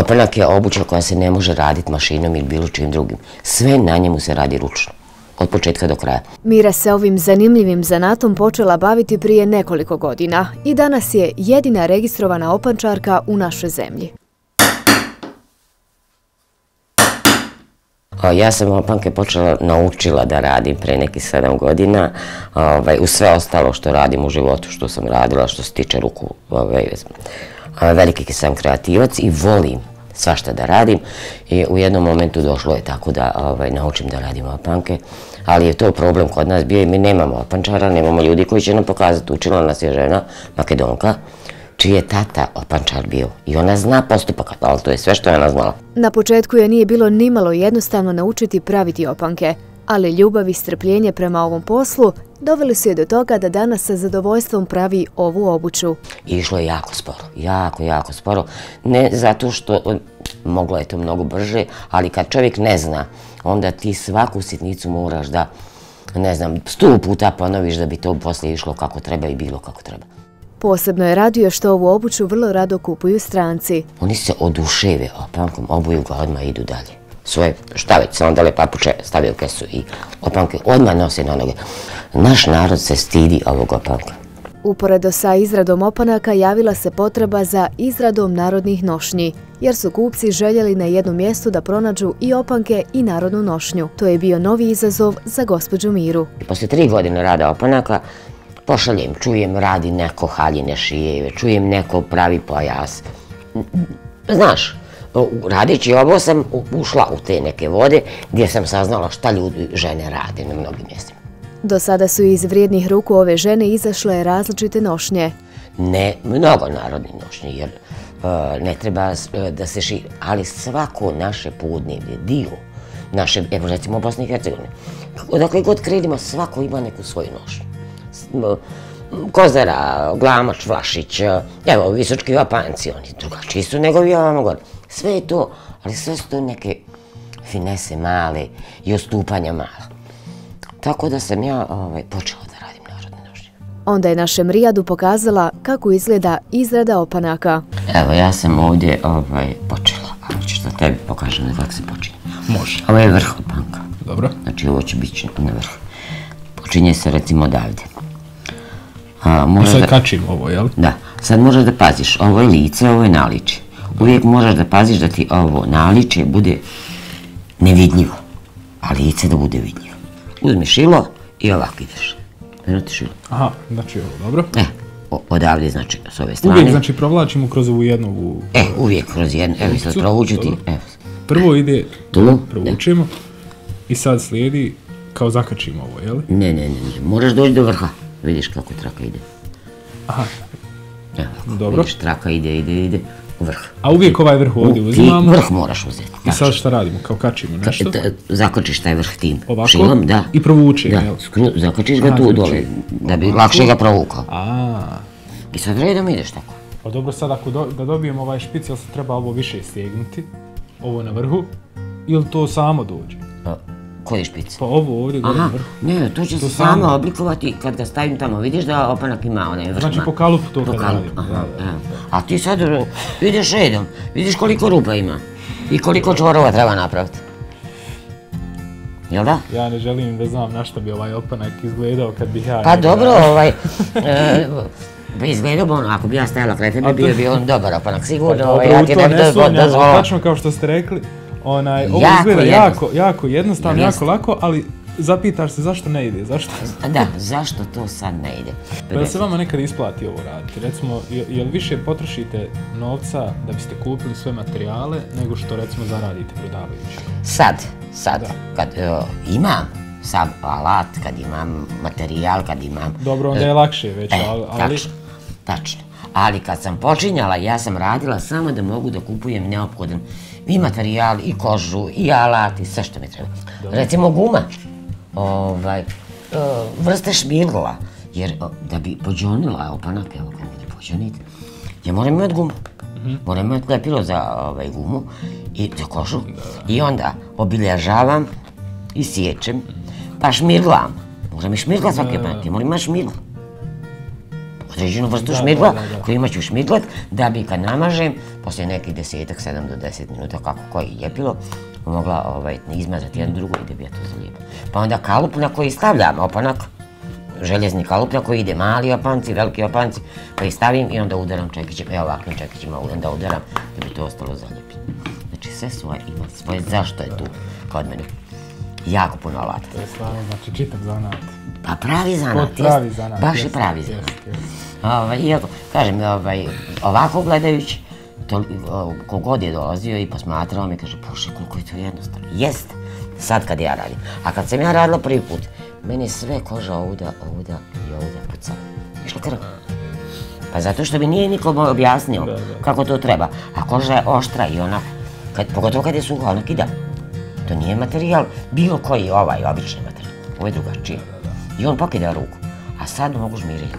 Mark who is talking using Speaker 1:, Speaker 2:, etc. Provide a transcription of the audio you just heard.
Speaker 1: Opanak je obuća koja se ne može raditi mašinom ili bilo čim drugim. Sve na njemu se radi ručno od početka do kraja.
Speaker 2: Mira se ovim zanimljivim zanatom počela baviti prije nekoliko godina i danas je jedina registrovana opančarka u našoj zemlji.
Speaker 1: Ja sam opanke počela, naučila da radim pre nekih sedam godina. Ovaj, u sve ostalo što radim u životu, što sam radila, što se tiče ruku, ovaj, veliki sam kreativac i volim svašta da radim. I u jednom momentu došlo je tako da ovaj, naučim da radim opanke. Ali je to problem kod nas bio i mi nemamo opančara, nemamo ljudi koji će nam pokazati. Učila nas je žena, makedonka, čiji je tata opančar bio. I ona zna postupak, ali to je sve što je ona znala.
Speaker 2: Na početku je nije bilo nimalo jednostavno naučiti praviti opanke, ali ljubav i strpljenje prema ovom poslu doveli su je do toga da danas sa zadovoljstvom pravi ovu obuću.
Speaker 1: Išlo je jako sporo, jako, jako sporo. Ne zato što moglo je to mnogo brže, ali kad čovjek ne zna, onda ti svaku sitnicu moraš da, ne znam, sto puta ponoviš da bi to poslije išlo kako treba i bilo kako treba.
Speaker 2: Posebno je radio što ovu obuću vrlo rado kupuju stranci.
Speaker 1: Oni se oduševe opankom, obuju ga odmah idu dalje. Svoje štaveć, sandale, papuče stavio u kesu i opanke odmah nose na noge. Naš narod se stidi ovog opanka.
Speaker 2: Uporedo sa izradom opanaka javila se potreba za izradom narodnih nošnji, jer su kupci željeli na jednom mjestu da pronađu i opanke i narodnu nošnju. To je bio novi izazov za gospođu Miru.
Speaker 1: Posle tri godine rada opanaka, pošaljem, čujem, radi neko haljine šijeve, čujem neko pravi pojas. Znaš, radići ovo sam ušla u te neke vode gdje sam saznala šta ljudi žene rade na mnogim mjestima.
Speaker 2: Do sada su iz vrijednih ruku ove žene izašle različite nošnje.
Speaker 1: Ne, mnogo narodnih nošnje, jer uh, ne treba uh, da se širi, ali svako naše podnevlje, dio naše, evo recimo Bosne i Hercegovine, odakle god kredimo, svako ima neku svoju nošnju. Kozara, Glamač, Vlašić, evo, Visočki Vapanci, oni drugačiji su nego vi ovamo gore. Sve je to, ali sve su to neke finese male i ostupanja mala. Tako da sam ja ovaj, počela da radim narodne nošnje.
Speaker 2: Onda je našem Rijadu pokazala kako izgleda izrada opanaka.
Speaker 1: Evo, ja sam ovdje ovaj, počela, ali ćeš da tebi pokažem da kako se počinje.
Speaker 3: Može.
Speaker 1: Ovo je vrh opanka.
Speaker 3: Dobro.
Speaker 1: Znači, ovo će biti na vrh. Počinje se recimo odavde.
Speaker 3: A, I sad da, kačim ovo, jel?
Speaker 1: Da. Sad možeš da paziš, ovo je lice, ovo je naliče. Uvijek možeš da paziš da ti ovo naliče bude nevidljivo, a lice da bude vidljivo. Uzmi šilo i ovako ideš. Eno ti šilo.
Speaker 3: Aha, znači ovo, dobro.
Speaker 1: E, odavde, znači, s ove strane.
Speaker 3: Uvijek, znači, provlačimo kroz ovu jednu... Ovu,
Speaker 1: e, uvijek kroz jednu, evo sad provuču ti, evo.
Speaker 3: Prvo ide, tu, provučimo, i sad slijedi, kao zakačimo ovo, jel?
Speaker 1: Ne, ne, ne, ne, moraš doći do vrha. Vidiš kako traka ide.
Speaker 3: Aha.
Speaker 1: Evo, Dobro. vidiš, traka ide, ide, ide u vrh.
Speaker 3: A uvijek ovaj vrh ovdje uzimamo?
Speaker 1: Ti vrh moraš uzeti.
Speaker 3: I sad šta radimo? Kao kačimo nešto? Ka,
Speaker 1: zakočiš taj vrh tim
Speaker 3: Ovako? šilom, da. I provučimo,
Speaker 1: jel? Da, zakočiš ga tu znači, dole, da bi lakše ga provukao. A. I sad redom ideš tako.
Speaker 3: Pa dobro, sad ako do, da dobijemo ovaj špic, jel se treba ovo više stegnuti? Ovo na vrhu? Ili to samo dođe?
Speaker 1: Pa, Koji špic?
Speaker 3: Pa ovo ovdje gore na vrhu.
Speaker 1: Ne, to će to se samo oblikovati kad ga stavim tamo. Vidiš da opanak ima onaj vrh.
Speaker 3: Znači po kalupu to po kad radim.
Speaker 1: Aha, da, A ti sad vidiš redom, vidiš koliko rupa ima i koliko čvorova treba napraviti. Jel da?
Speaker 3: Ja ne želim da znam na što bi ovaj opanak izgledao kad bih ja...
Speaker 1: Pa dobro, ovaj... e, bi izgledao bi ono, ako bi ja stajala kraj tebe, bio bi on dobar opanak, sigurno.
Speaker 3: Pa ovaj, ja ti ne bi dozvolio. Tačno kao što ste rekli, Onaj, ovo jako izgleda jako, jako jednostavno, jako lako, ali zapitaš se zašto ne ide, zašto?
Speaker 1: Da, zašto to sad ne ide?
Speaker 3: Pa se vama nekad isplati ovo raditi? Recimo, je li više potrošite novca da biste kupili sve materijale nego što recimo zaradite prodavajući?
Speaker 1: Sad, sad, kad uh, imam sam alat, kad imam materijal, kad imam...
Speaker 3: Dobro, onda je lakše već, e, ali...
Speaker 1: Tačno, tačno. Ali kad sam počinjala, ja sam radila samo da mogu da kupujem neophodan i materijal, i kožu, i alat, i sve što mi treba. Recimo guma, ovaj, uh, vrste šmirgla, jer da bi pođonila opanak, evo kako bude pođoniti, ja moram imati gumu. Mhm. Moram imati lepilo za ovaj, gumu i za kožu. I onda obilježavam i sjećem, pa šmirglam. Moram i šmirgla svaki ja moram imati šmirgla. Određenu vrstu
Speaker 3: Da,
Speaker 1: šmidla
Speaker 3: da, da, da.
Speaker 1: koju imat ću šmidlat, da bi kad namažem, poslije nekih desetak, sedam do deset minuta, kako koji ljepilo, mogla ovaj, izmazati jedno drugo i da bi ja to zalijepila. Pa onda kalup na koji stavljam opanak, željezni kalup na koji ide mali opanci, veliki opanci, pa ih stavim i onda udaram čekićima, evo ovakvim čekićima onda udaram da bi to ostalo zalijepljeno. Znači sve svoje ima svoje, zašto je tu kod mene? Jako puno alata.
Speaker 3: To je stvarno, znači čitak zanat.
Speaker 1: Pa pravi zanat,
Speaker 3: Kod pravi
Speaker 1: jest.
Speaker 3: zanat.
Speaker 1: baš je
Speaker 3: jest,
Speaker 1: pravi
Speaker 3: jest,
Speaker 1: zanat.
Speaker 3: jest.
Speaker 1: Ovaj, iako, kažem, ovaj, ovako gledajući, to, kogod je dolazio i posmatrao mi, kaže, bože, koliko je to jednostavno. Jest, sad kad ja radim. A kad sam ja radila prvi put, meni je sve koža ovuda, ovuda i ovuda pucala. Išla krv. Pa zato što mi nije nikom objasnio
Speaker 3: Da, da.
Speaker 1: kako to treba. A koža je oštra i ona, kad, pogotovo kad je suha, ona kida. To nije materijal, bilo koji ovaj obični materijal. Ovo je drugačije. I on pokida ruku. A sad mogu žmiriti.